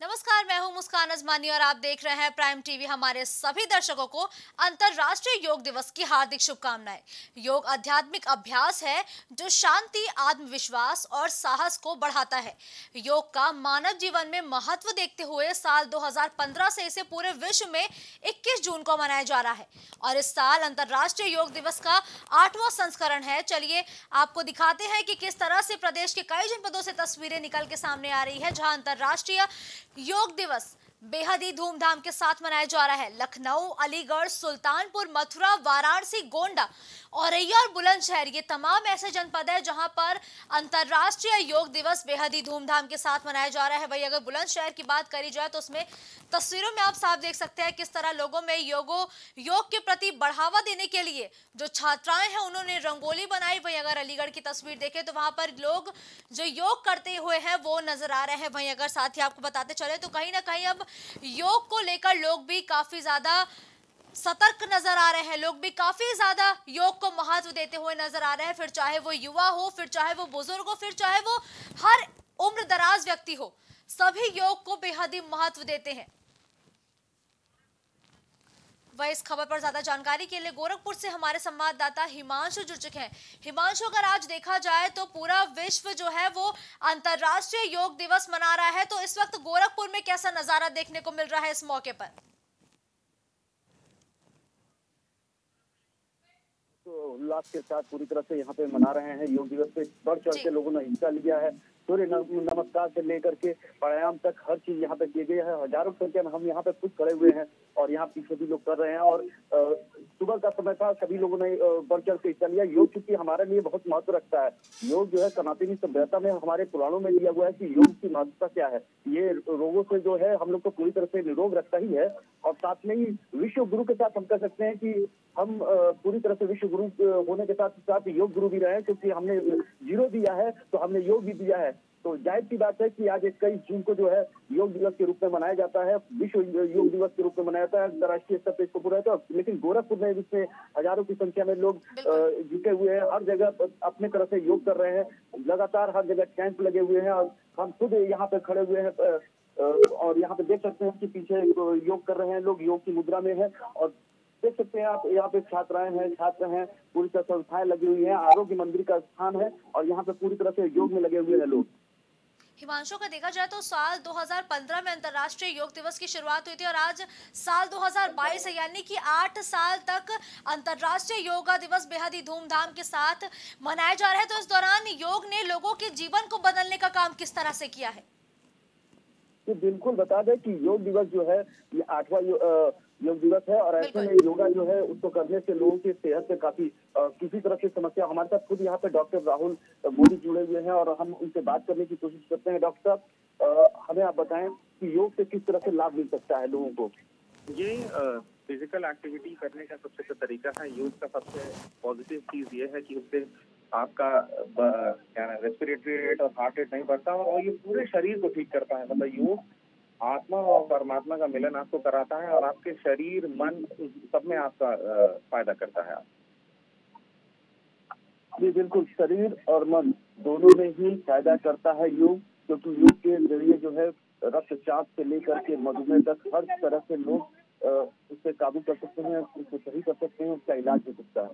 नमस्कार, मैं हूँ मुस्कान अजमानी और आप देख रहे हैं प्राइम टीवी हमारे सभी दर्शकों को अंतर्राष्ट्रीय योग दिवस की हार्दिक शुभकामनाएँ। योग आध्यात्मिक अभ्यास है जो शांति, आत्मविश्वास और साहस को बढ़ाता है। योग का मानव जीवन में महत्व देखते हुए साल 2015 से इसे पूरे विश्व में 21 जून को मनाया जा रहा है और इस साल अंतर्राष्ट्रीय योग दिवस का आठवां संस्करण है। चलिए, आपको दिखाते हैं कि किस तरह से प्रदेश के कई जनपदों से तस्वीरें निकल के सामने आ रही है, जहाँ अंतर्राष्ट्रीय योग दिवस। बेहद ही धूमधाम के साथ मनाया जा रहा है। लखनऊ, अलीगढ़, सुल्तानपुर, मथुरा, वाराणसी, गोंडा, औरैया और बुलंदशहर, ये तमाम ऐसे जनपद है जहाँ पर अंतर्राष्ट्रीय योग दिवस बेहद ही धूमधाम के साथ मनाया जा रहा है। वही अगर बुलंदशहर की बात करी जाए तो उसमें तस्वीरों में आप साफ़ देख सकते हैं किस तरह लोगों में योगो, योग के प्रति बढ़ावा देने के लिए जो छात्राएँ हैं, उन्होंने रंगोली बनाई। वही अगर अलीगढ़ की तस्वीर देखें तो वहाँ पर लोग जो योग करते हुए हैं, वो नज़र आ रहे हैं। वहीं अगर साथ ही आपको बताते चले तो कहीं ना कहीं अब योग को लेकर लोग भी काफ़ी ज़्यादा सतर्क नज़र आ रहे हैं। लोग भी काफ़ी ज़्यादा योग को महत्व देते हुए नज़र आ रहे हैं। फिर चाहे वो युवा हो, फिर चाहे वो बुज़ुर्ग हो, फिर चाहे वो हर उम्र दराज व्यक्ति हो, सभी योग को बेहद ही महत्व देते हैं। वह इस खबर पर ज़्यादा जानकारी के लिए गोरखपुर से हमारे संवाददाता हिमांशु जुड़ चुके हैं। हिमांशु अगर आज देखा जाए तो पूरा विश्व जो है वो अंतर्राष्ट्रीय योग दिवस मना रहा है। तो इस वक्त गोरखपुर में कैसा नज़ारा देखने को मिल रहा है इस मौके पर? तो उल्लास के साथ पूरी तरह से यहाँ पे मना रहे हैं योग दिवस पे। बढ़ चढ़ के लोगों ने हिस्सा लिया है। सूर्य नमस्कार से लेकर के प्राणायाम तक हर चीज़ यहाँ पे की गई है। हज़ारों संख्या में हम यहाँ पे खुद खड़े हुए हैं। और यहाँ पीछे भी लोग कर रहे हैं और सुबह का समय था, सभी लोगों ने बढ़ चढ़ के हिस्सा लिया। योग क्योंकि हमारे लिए बहुत महत्व रखता है। योग जो है सनातनी सभ्यता में हमारे पुराणों में दिया हुआ है कि योग की महत्वता क्या है। ये रोगों से जो है हम लोग को पूरी तरह से निरोग रखता ही है और साथ में ही विश्व गुरु के साथ हम कह सकते हैं कि हम पूरी तरह से विश्व गुरु होने के साथ साथ योग गुरु भी रहे हैं। क्योंकि हमने ज़ीरो दिया है तो हमने योग भी दिया है। तो ज़ाहिर सी बात है कि आज इक्कीस जून को जो है योग दिवस के रूप में मनाया जाता है विश्व योग दिवस के रूप में मनाया जाता है अंतर्राष्ट्रीय स्तर पर इसको पूरा है लेकिन गोरखपुर में इसमें हज़ारों की संख्या में लोग जुटे हुए हैं हर जगह अपने तरह से योग कर रहे हैं लगातार हर जगह कैंप लगे हुए हैं और हम खुद यहाँ पे खड़े हुए हैं और यहाँ पे देख सकते हैं कि पीछे योग कर रहे हैं लोग योग की मुद्रा में है और देख सकते हैं आप यहाँ पे छात्राएँ हैं छात्र हैं पूरी तरह संस्थाएँ लगी हुई हैं आरोग्य मंदिर का स्थान है और यहाँ पे पूरी तरह से योग में लगे हुए हैं लोग। हिमांशु का देखा जाए तो साल 2015 में अंतर्राष्ट्रीय योग दिवस की शुरुआत हुई थी और आज साल 2022 है, यानी कि आठ साल तक अंतर्राष्ट्रीय योगा दिवस बेहद ही धूमधाम के साथ मनाया जा रहा है। तो इस दौरान योग ने लोगों के जीवन को बदलने का काम किस तरह से किया है? तो बिल्कुल बता दें कि योग दिवस जो है ये आठवां योग दिवस है और ऐसे में योगा जो है उसको करने से लोगों की सेहत से काफ़ी आ, किसी तरह की समस्या हमारे साथ खुद यहाँ पे डॉक्टर राहुल मोदी जुड़े हुए हैं और हम उनसे बात करने की कोशिश करते हैं डॉक्टर साहब। हमें आप बताएँ कि योग से किस तरह से लाभ मिल सकता है लोगों को? ये फ़िज़िकल एक्टिविटी करने का सबसे अच्छा तरीका है। योग का सबसे पॉजिटिव चीज़ ये है कि उससे आपका क्या है रेस्पिरेटरी रेट और हार्ट रेट नहीं बढ़ता और ये पूरे शरीर को ठीक करता है। मतलब योग आत्मा और परमात्मा का मिलन आपको कराता है और आपके शरीर, मन सब में आपका फ़ायदा करता है। जी, बिल्कुल, शरीर और मन दोनों में ही फ़ायदा करता है योग, क्योंकि योग के ज़रिए जो है रक्तचाप से लेकर के मधुमेह तक हर तरह से लोग उससे काबू कर सकते हैं, उसको सही कर सकते हैं, उसका इलाज हो सकता है।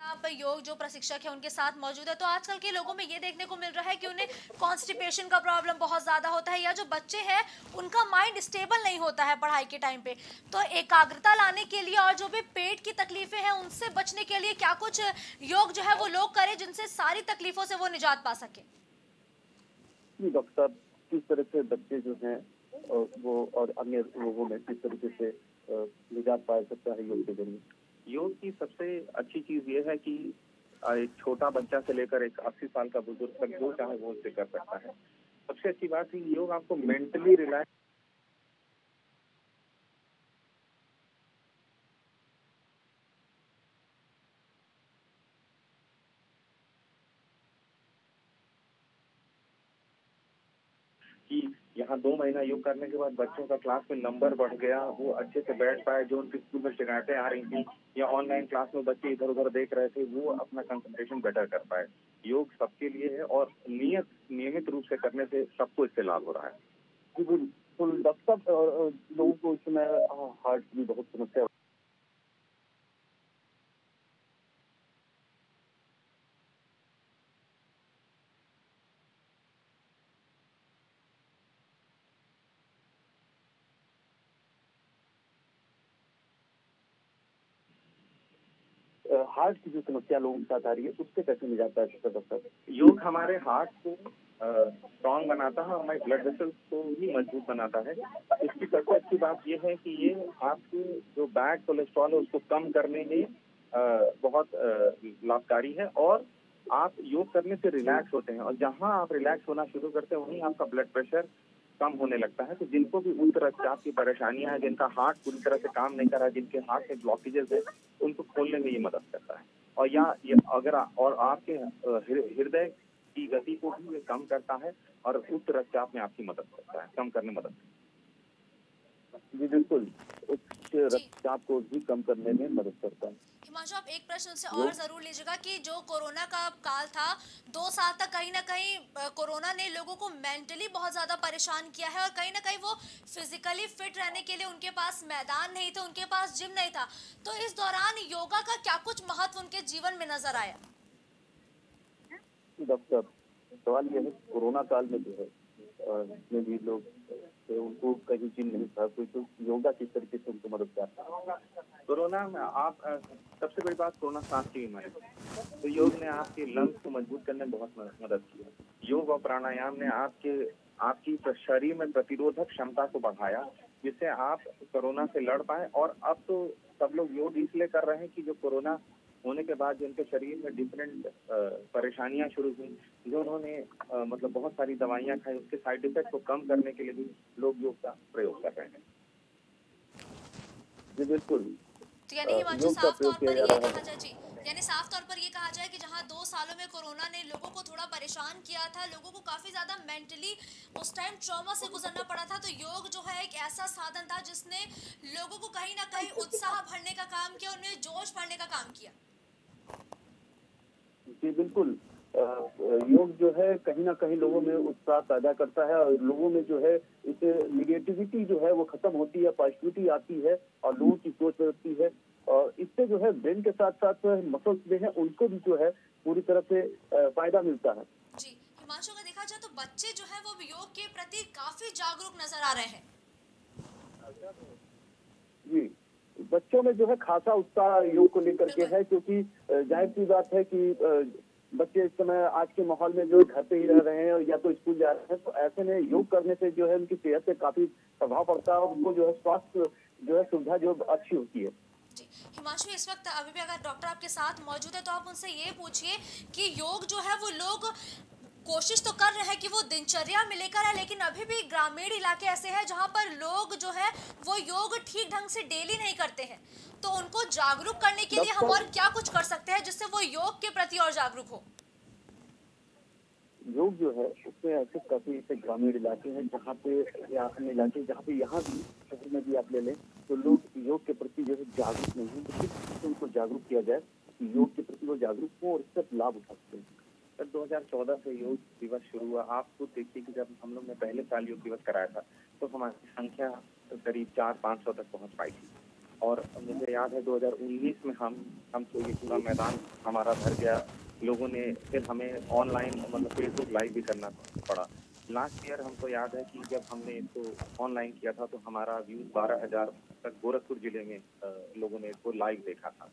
आप योग जो प्रशिक्षक है, उनके साथ मौजूद है। तो आजकल के लोगों में ये देखने को मिल रहा है कि उन्हें कॉन्स्टिपेशन का प्रॉब्लम बहुत ज़्यादा होता है या जो बच्चे हैं, उनका माइंड स्टेबल नहीं होता है पढ़ाई के टाइम पे। तो एकाग्रता लाने के लिए और जो भी पेट की तकलीफें हैं, उनसे बचने के लिए क्या कुछ योग जो है वो लोग करें जिनसे सारी तकलीफों से वो निजात पा सके? डॉक्टर किस तरह से बच्चे जो है वो और अन्य लोगों में किस तरीके से निजात पा सकता है योग के ज़रिए? योग की सबसे अच्छी चीज़ ये है कि एक छोटा बच्चा से लेकर एक अस्सी साल का बुज़ुर्ग तक जो चाहे वो उसे कर सकता है। सबसे अच्छी बात है योग आपको मेंटली रिलैक्स कि यहाँ दो महीना योग करने के बाद बच्चों का क्लास में नंबर बढ़ गया वो अच्छे से बैठ पाए जो उनके स्कूल में शिकायतें आ रही थी या ऑनलाइन क्लास में बच्चे इधर उधर देख रहे थे वो अपना कंसंट्रेशन बेटर कर पाए। योग सबके लिए है और नियत नियमित रूप से करने से सबको इससे लाभ हो रहा है। बिल्कुल। डॉक्टर अ, लोगों को इस समय हार्ट की बहुत समस्या हार्ट की जो समस्या लोगों के साथ आ रही है, उससे कैसे निजात है? डॉक्टर योग हमारे हार्ट को स्ट्रॉन्ग बनाता है, हमारे ब्लड वेसल्स को भी मज़बूत बनाता है। इसकी सबसे अच्छी बात यह है कि ये आपके जो बैड कोलेस्ट्रॉल है, उसको कम करने में बहुत लाभकारी है और आप योग करने से रिलैक्स होते हैं। और जहाँ आप रिलैक्स होना शुरू करते हैं, वहीं आपका ब्लड प्रेशर कम होने लगता है तो जिनको भी उच्च रक्तचाप की परेशानियाँ हैं जिनका हार्ट पूरी तरह से काम नहीं कर रहा है जिनके हार्ट में ब्लॉकेजेस है उनको खोलने में ये मदद करता है। और या ये अगर आ, और आपके हृदय की गति को भी ये कम करता है और उच्च रक्तचाप में आपकी मदद करता है कम करने में मदद करता है। जी बिल्कुल। उच्च रक्तचाप को भी कम करने में मदद करता है। हिमांशु आप एक प्रश्न से और ज़रूर लीजिएगा कि जो कोरोना का काल था दो साल तक कहीं ना कहीं कोरोना ने लोगों को मेंटली बहुत ज़्यादा परेशान किया है और कहीं ना कहीं वो फिजिकली फिट रहने के लिए उनके पास मैदान नहीं थे उनके पास जिम नहीं था। तो इस दौरान योगा का क्या कुछ महत्व उनके जीवन में नज़र आया? डॉक्टर सवाल यह है कोरोना काल में जो है जितने भी लोग थे, उनको कहीं जिम नहीं था कोई तो योगा किस तरीके से उनको मदद करता है। कोरोना में आप सबसे बड़ी बात कोरोना सांस की बीमारी। तो योग ने आपके लंग्स को मज़बूत करने में बहुत मदद की है। योग और प्राणायाम ने आपके आपकी शरीर में प्रतिरोधक क्षमता को बढ़ाया जिससे आप कोरोना से लड़ पाए और अब तो सब लोग योग इसलिए कर रहे हैं कि जो कोरोना होने के बाद जो उनके शरीर में डिफरेंट परेशानियाँ शुरू हुई जो उन्होंने मतलब बहुत सारी दवाइयाँ खाई उसके साइड इफ़ेक्ट को कम करने के लिए भी लोग योग का प्रयोग कर रहे हैं। जी बिल्कुल। तो यानी हिमांशु साफ़ तौर पर जा ये कहा जाए जी यानी साफ़ तौर पर ये कहा जाए कि जहाँ दो सालों में कोरोना ने लोगों को थोड़ा परेशान किया था लोगों को काफ़ी ज़्यादा मेंटली उस टाइम ट्रॉमा से गुजरना पड़ा था तो योग जो है एक ऐसा साधन था जिसने लोगों को कहीं ना कहीं उत्साह भरने का काम किया उनमें जोश भरने का काम किया। जी बिल्कुल। योग जो है कहीं ना कहीं लोगों में उत्साह पैदा करता है और लोगों में जो है इसे निगेटिविटी जो है वो खत्म होती है पॉजिटिविटी आती है और लोगों की सोच बदलती है। और इससे जो है ब्रेन के साथ साथ मसल्स में है उनको भी जो है पूरी तरह से फ़ायदा मिलता है। जी हिमांशु देखा जाए तो बच्चे जो है वो योग के प्रति काफ़ी जागरूक नज़र आ रहे हैं। जी। बच्चों में जो है खासा उत्साह योग को लेकर के है, क्योंकि ज़ाहिर सी बात है कि बच्चे इस समय आज के माहौल में जो घर पे ही रह रहे हैं या तो स्कूल जा रहे हैं तो ऐसे में योग करने से जो है उनकी सेहत पे काफ़ी प्रभाव पड़ता है और उनको जो है स्वास्थ्य, जो है सुविधा जो अच्छी होती है। हिमांशु, इस वक्त अभी भी अगर डॉक्टर आपके साथ मौजूद है तो आप उनसे ये पूछिए कि योग जो है वो लोग कोशिश तो कर रहे हैं कि वो दिनचर्या में लेकर है लेकिन अभी भी ग्रामीण इलाके ऐसे हैं जहाँ पर लोग जो है वो योग ठीक ढंग से डेली नहीं करते हैं। तो उनको जागरूक करने के लिए हम और क्या कुछ कर सकते हैं जिससे वो योग के प्रति और जागरूक हो? योग जो है उसमें ऐसे काफ़ी ऐसे ग्रामीण इलाके हैं जहाँ पे या अन्य इलाके जहाँ पे यहाँ भी शहर में भी आप ले लें तो लोग योग के प्रति जो है जागरूक नहीं है तो उनको जागरूक किया जाए कि योग के प्रति वो जागरूक हो और इससे लाभ उठा सकें। सर 2014 से योग दिवस शुरू हुआ। आप खुद देखिए कि जब हम लोग ने पहले साल योग दिवस कराया था तो हमारी संख्या करीब चार पाँच सौ तक पहुँच पाई थी। और मुझे याद है 2019 में हम हम तो ये पूरा मैदान हमारा भर गया। लोगों ने फिर हमें ऑनलाइन मतलब फेसबुक लाइव भी करना पड़ा। लास्ट ईयर हमको याद है कि जब हमने इसको ऑनलाइन किया था तो हमारा व्यूज़ बारह हज़ार तक गोरखपुर ज़िले में लोगों ने इसको लाइव देखा था।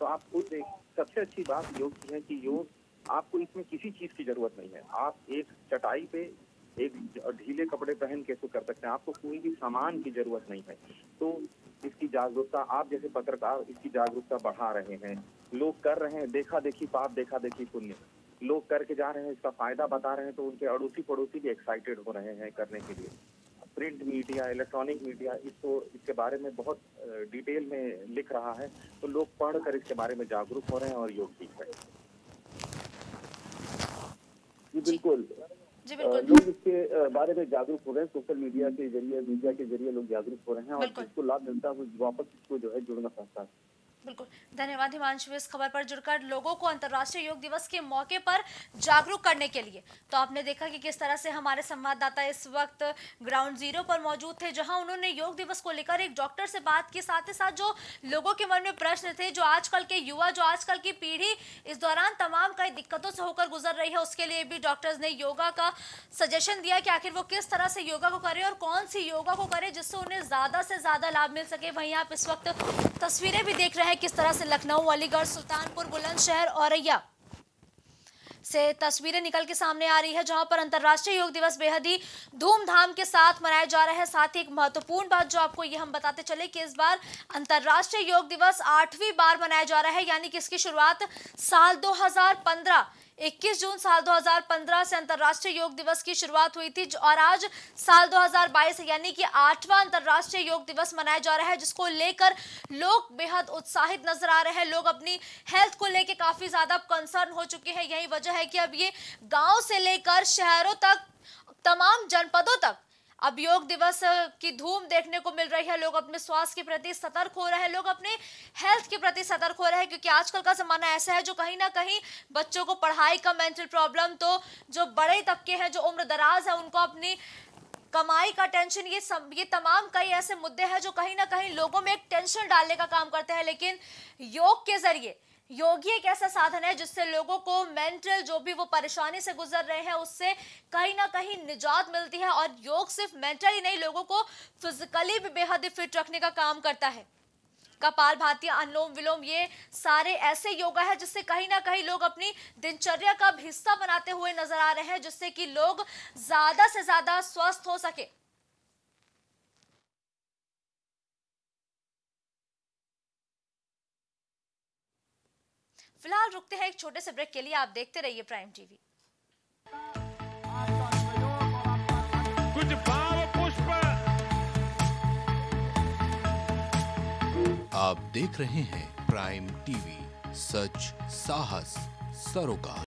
तो आप खुद देख, सबसे अच्छी बात योग की है कि योग आपको इसमें किसी चीज़ की ज़रूरत नहीं है। आप एक चटाई पे, एक ढीले कपड़े पहन के इसको कर सकते हैं। आपको कोई भी सामान की ज़रूरत नहीं है। तो इसकी जागरूकता, आप जैसे पत्रकार इसकी जागरूकता बढ़ा रहे हैं। लोग कर रहे हैं, देखा देखी पाप, देखा देखी पुण्य। लोग करके जा रहे हैं, इसका फ़ायदा बता रहे हैं तो उनके अड़ोसी पड़ोसी भी एक्साइटेड हो रहे हैं करने के लिए। प्रिंट मीडिया, इलेक्ट्रॉनिक मीडिया, इसको, इसके बारे में बहुत डिटेल में लिख रहा है। तो लोग पढ़कर इसके बारे में जागरूक हो रहे हैं और योग सीख रहे हैं। जी बिल्कुल। जी बिल्कुल। लोग इसके बारे में जागरूक हो रहे हैं सोशल मीडिया के ज़रिए मीडिया के ज़रिए लोग जागरूक हो रहे हैं और इसको लाभ मिलता है वो वापस इसको जो है जुड़ना चाहता है। बिल्कुल। धन्यवाद हिमांशु इस खबर पर जुड़कर लोगों को अंतर्राष्ट्रीय योग दिवस के मौके पर जागरूक करने के लिए। तो आपने देखा कि किस तरह से हमारे संवाददाता इस वक्त ग्राउंड ज़ीरो पर मौजूद थे, जहाँ उन्होंने योग दिवस को लेकर एक डॉक्टर से बात की, साथ ही साथ जो लोगों के मन में प्रश्न थे, जो आजकल के युवा, जो आजकल की पीढ़ी इस दौरान तमाम कई दिक्कतों से होकर गुजर रही है, उसके लिए भी डॉक्टर्स ने योगा का सजेशन दिया कि आखिर वो किस तरह से योगा को करे और कौन सी योगा को करे, जिससे उन्हें ज़्यादा से ज़्यादा लाभ मिल सके। वहीं आप इस वक्त तस्वीरें भी देख रहे हैं। किस तरह से लखनऊ, अलीगढ़, सुल्तानपुर, बुलंदशहर, औरैया से तस्वीरें निकल के सामने आ रही है, जहाँ पर अंतर्राष्ट्रीय योग दिवस बेहद ही धूमधाम के साथ मनाया जा रहा है। साथ ही एक महत्वपूर्ण बात जो आपको ये हम बताते चले कि इस बार अंतर्राष्ट्रीय योग दिवस आठवीं बार मनाया जा रहा है, यानी कि इसकी शुरुआत साल 2015 21 जून साल 2015 से अंतर्राष्ट्रीय योग दिवस की शुरुआत हुई थी, और आज साल 2022 यानी कि आठवां अंतर्राष्ट्रीय योग दिवस मनाया जा रहा है, जिसको लेकर लोग बेहद उत्साहित नज़र आ रहे हैं। लोग अपनी हेल्थ को लेकर काफ़ी ज़्यादा कंसर्न हो चुके हैं। यही वजह है कि अब ये गाँव से लेकर शहरों तक, तमाम जनपदों तक अब योग दिवस की धूम देखने को मिल रही है। लोग अपने स्वास्थ्य के प्रति सतर्क हो रहे हैं। लोग अपने हेल्थ के प्रति सतर्क हो रहे हैं क्योंकि आजकल का जमाना ऐसा है जो कहीं ना कहीं बच्चों को पढ़ाई का मेंटल प्रॉब्लम तो जो बड़े तबके हैं जो उम्र दराज है उनको अपनी कमाई का टेंशन ये सम, ये तमाम कई ऐसे मुद्दे हैं जो कहीं ना कहीं लोगों में एक टेंशन डालने का काम करते हैं। लेकिन योग के ज़रिए योगी एक ऐसा साधन है जिससे लोगों को मेंटल जो भी वो परेशानी से गुजर रहे हैं, उससे कहीं ना कहीं निजात मिलती है और योग सिर्फ़ मेंटली नहीं, लोगों को फिजिकली भी बेहद फिट रखने का काम करता है। कपाल भाती, अनुलोम विलोम, ये सारे ऐसे योगा है जिससे कहीं ना कहीं लोग अपनी दिनचर्या का हिस्सा बनाते हुए नज़र आ रहे हैं, जिससे कि लोग ज़्यादा से ज़्यादा स्वस्थ हो सके। फ़िलहाल रुकते हैं एक छोटे से ब्रेक के लिए आप देखते रहिए प्राइम टीवी। कुछ भाव पुष्प। आप देख रहे हैं प्राइम टीवी सच साहस सरोकार।